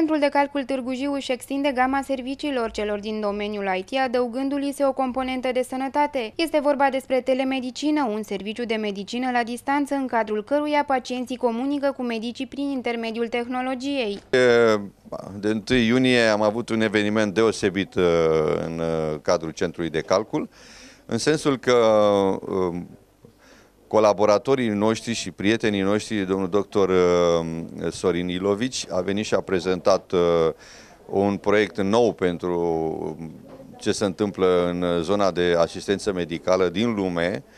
Centrul de calcul Târgu Jiu își extinde gama serviciilor celor din domeniul IT, adăugându-li se o componentă de sănătate. Este vorba despre telemedicină, un serviciu de medicină la distanță în cadrul căruia pacienții comunică cu medicii prin intermediul tehnologiei. De 1 iunie am avut un eveniment deosebit uh, în uh, cadrul Centrului de Calcul, în sensul că um, colaboratorii noștri și prietenii noștri, domnul doctor uh, Sorin Ilovici, a venit și a prezentat uh, un proiect nou pentru ce se întâmplă în zona de asistență medicală din lume, uh,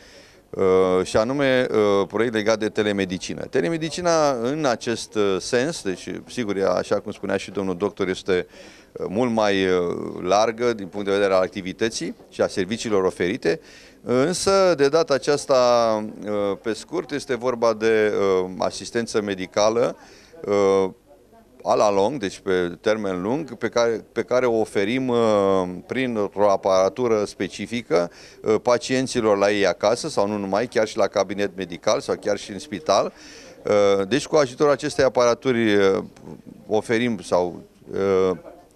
și anume proiect legat de telemedicină. Telemedicina în acest sens, deci sigur, așa cum spunea și domnul doctor, este mult mai largă din punct de vedere al activității și a serviciilor oferite, Însă, de data aceasta, uh, pe scurt, este vorba de uh, asistență medicală uh, a la lung, deci pe termen lung, pe care, pe care o oferim prin o aparatură specifică pacienților la ei acasă sau nu numai, chiar și la cabinet medical sau chiar și în spital. Deci cu ajutorul acestei aparaturi oferim sau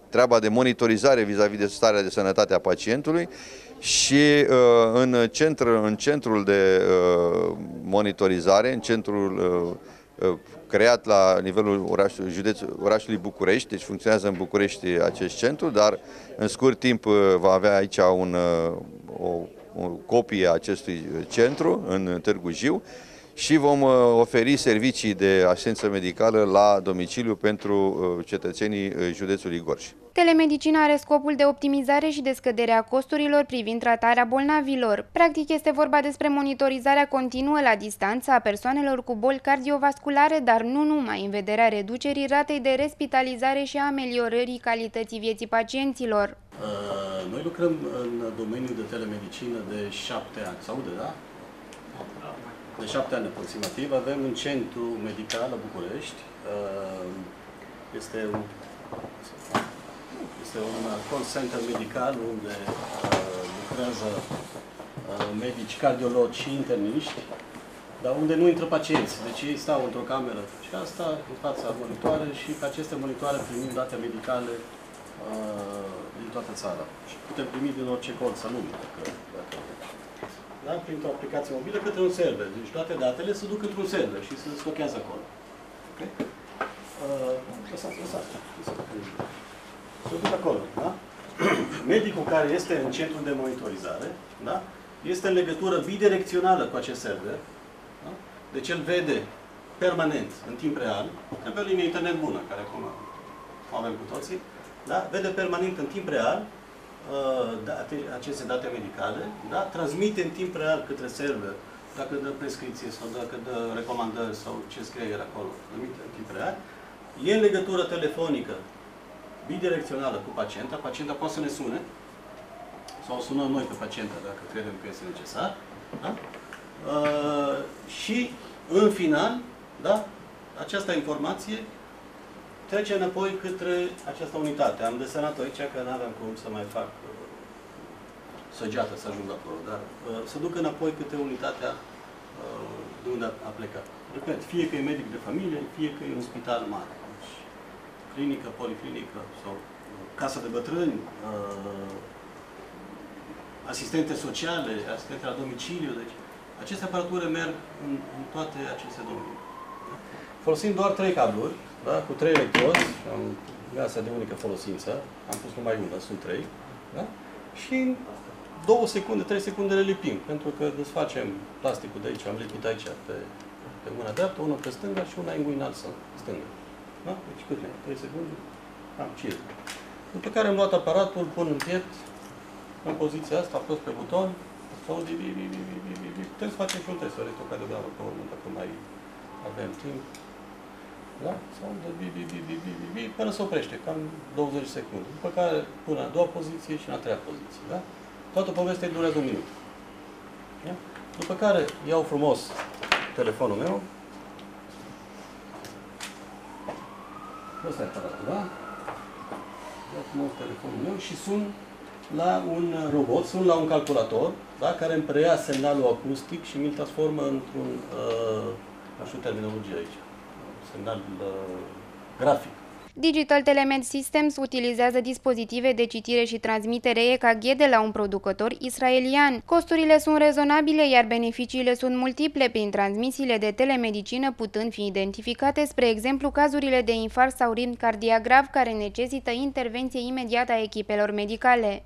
treaba de monitorizare vis-a-vis -vis de starea de sănătate a pacientului și uh, în, centr, în centrul de uh, monitorizare, în centrul uh, uh, creat la nivelul orașului, județ, orașului București, deci funcționează în București acest centru, dar în scurt timp uh, va avea aici un, uh, o, o copie a acestui centru în Târgu Jiu și vom uh, oferi servicii de asistență medicală la domiciliu pentru uh, cetățenii uh, județului Gorj. Telemedicina are scopul de optimizare și de scădere a costurilor privind tratarea bolnavilor. Practic este vorba despre monitorizarea continuă la distanță a persoanelor cu boli cardiovasculare, dar nu numai, în vederea reducerii ratei de respitalizare și a ameliorării calității vieții pacienților. Noi lucrăm în domeniul de telemedicină de șapte ani, sau de da? De șapte ani aproximativ. Avem un centru medical la București. Uh, este un, este un call center medical unde uh, lucrează uh, medici, cardiologi și interniști, dar unde nu intră pacienți. Deci ei stau într-o cameră și asta în fața monitoare și pe aceste monitoare primim date medicale din toată țara. Și putem primi din orice colț al lumii, dacă, dacă da? Printr-o aplicație mobilă către un server. Deci toate datele se duc într-un server și se stochează acolo. Okay? Uh, lăsați, lăsați. Se duc acolo. Da? Medicul care este în centrul de monitorizare da? este în legătură bidirecțională cu acest server. Da? Deci el vede permanent, în timp real, pe o linie internet bună, care acum o avem cu toții, da? vede permanent în timp real Uh, date, aceste date medicale, da? transmite în timp real către server, dacă dă prescripție sau dacă dă recomandări sau ce scrie el acolo, transmite în timp real, e în legătură telefonică bidirecțională cu pacienta, pacienta poate să ne sune, sau sunăm noi pe pacienta dacă credem că este necesar, da? Uh, și în final, da? această informație trece înapoi către această unitate. Am desenat-o aici că nu aveam cum să mai fac uh, săgeată să ajung acolo, dar uh, să duc înapoi către unitatea uh, de unde a plecat. Repet, fie că e medic de familie, fie că e un spital mare. Deci, clinică, policlinică sau casă de bătrâni, asistente sociale, asistente la domiciliu, deci aceste aparature merg în, în toate aceste domenii. Folosim doar trei cabluri, da? cu trei electrozi, am gasa de unică folosință, am pus numai una, sunt trei, da? și în două secunde, trei secunde le lipim, pentru că desfacem plasticul de aici, am lipit aici pe, pe mâna dreaptă, una pe stânga și una inguinal să stânga. Da? Deci cât ne? 3 secunde? Am circ. După care am luat aparatul, pun în piept, în poziția asta, apăs pe buton, sau de bi, bi, bi, bi, bi, bi. Putem să facem și un test electrocardiogramă pe urmă, dacă mai avem timp. Da? Sau de bi, bi, bi, bi, bi, bi, bi, până se oprește, cam 20 secunde. După care până a doua poziție și în a treia poziție. Da? Toată povestea durează un minut. Da? După care iau frumos telefonul meu. Ăsta e aparatul, da? Iau frumos telefonul meu și sun la un robot, sun la un calculator, da? care îmi preia semnalul acustic și mi-l transformă într-un, uh, nu știu terminologie aici, semnal uh, grafic. Digital Telemed Systems utilizează dispozitive de citire și transmitere EKG de la un producător israelian. Costurile sunt rezonabile, iar beneficiile sunt multiple prin transmisiile de telemedicină, putând fi identificate, spre exemplu, cazurile de infarct sau ritm cardiac grav care necesită intervenție imediată a echipelor medicale.